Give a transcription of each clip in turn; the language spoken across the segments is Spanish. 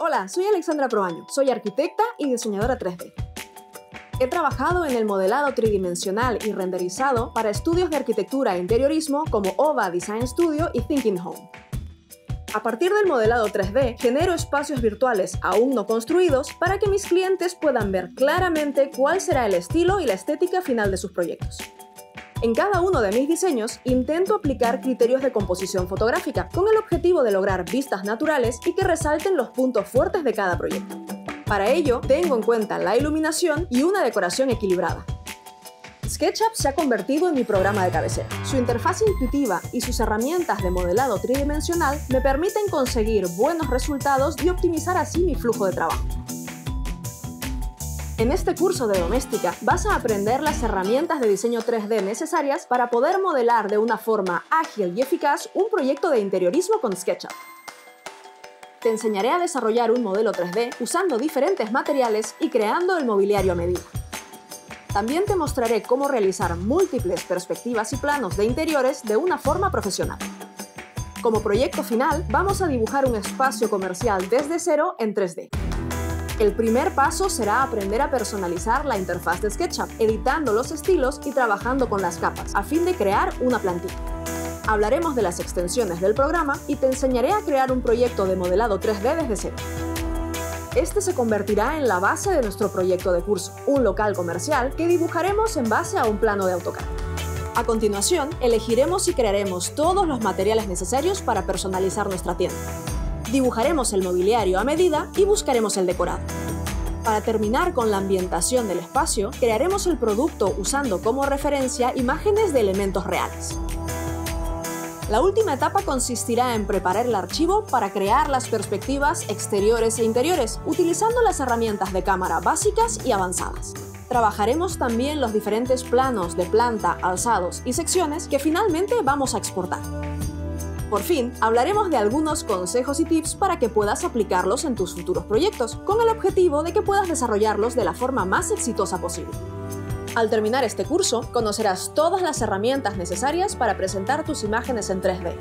Hola, soy Alexandra Proaño, soy arquitecta y diseñadora 3D. He trabajado en el modelado tridimensional y renderizado para estudios de arquitectura e interiorismo como OVA Design Studio y Thinking Home. A partir del modelado 3D, genero espacios virtuales aún no construidos para que mis clientes puedan ver claramente cuál será el estilo y la estética final de sus proyectos. En cada uno de mis diseños intento aplicar criterios de composición fotográfica con el objetivo de lograr vistas naturales y que resalten los puntos fuertes de cada proyecto. Para ello, tengo en cuenta la iluminación y una decoración equilibrada. SketchUp se ha convertido en mi programa de cabecera. Su interfaz intuitiva y sus herramientas de modelado tridimensional me permiten conseguir buenos resultados y optimizar así mi flujo de trabajo. En este curso de doméstica vas a aprender las herramientas de diseño 3D necesarias para poder modelar de una forma ágil y eficaz un proyecto de interiorismo con SketchUp. Te enseñaré a desarrollar un modelo 3D usando diferentes materiales y creando el mobiliario a medida. También te mostraré cómo realizar múltiples perspectivas y planos de interiores de una forma profesional. Como proyecto final, vamos a dibujar un espacio comercial desde cero en 3D. El primer paso será aprender a personalizar la interfaz de SketchUp, editando los estilos y trabajando con las capas, a fin de crear una plantilla. Hablaremos de las extensiones del programa y te enseñaré a crear un proyecto de modelado 3D desde cero. Este se convertirá en la base de nuestro proyecto de curso, un local comercial que dibujaremos en base a un plano de AutoCAD. A continuación, elegiremos y crearemos todos los materiales necesarios para personalizar nuestra tienda dibujaremos el mobiliario a medida y buscaremos el decorado. Para terminar con la ambientación del espacio, crearemos el producto usando como referencia imágenes de elementos reales. La última etapa consistirá en preparar el archivo para crear las perspectivas exteriores e interiores, utilizando las herramientas de cámara básicas y avanzadas. Trabajaremos también los diferentes planos de planta, alzados y secciones que finalmente vamos a exportar. Por fin, hablaremos de algunos consejos y tips para que puedas aplicarlos en tus futuros proyectos, con el objetivo de que puedas desarrollarlos de la forma más exitosa posible. Al terminar este curso, conocerás todas las herramientas necesarias para presentar tus imágenes en 3D.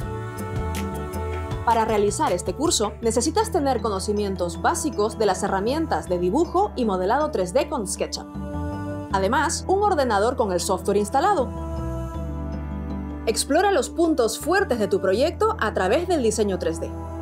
Para realizar este curso, necesitas tener conocimientos básicos de las herramientas de dibujo y modelado 3D con SketchUp. Además, un ordenador con el software instalado, Explora los puntos fuertes de tu proyecto a través del diseño 3D.